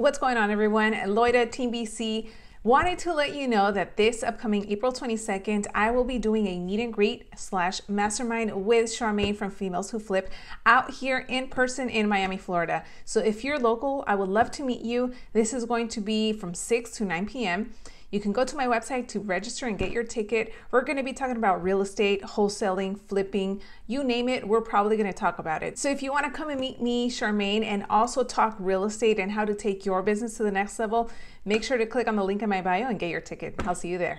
What's going on, everyone? Loida, Team BC. Wanted to let you know that this upcoming April 22nd, I will be doing a meet and greet slash mastermind with Charmaine from Females Who Flip out here in person in Miami, Florida. So if you're local, I would love to meet you. This is going to be from 6 to 9 p.m. You can go to my website to register and get your ticket. We're going to be talking about real estate, wholesaling, flipping, you name it, we're probably going to talk about it. So if you want to come and meet me, Charmaine, and also talk real estate and how to take your business to the next level, make sure to click on the link in my bio and get your ticket. I'll see you there.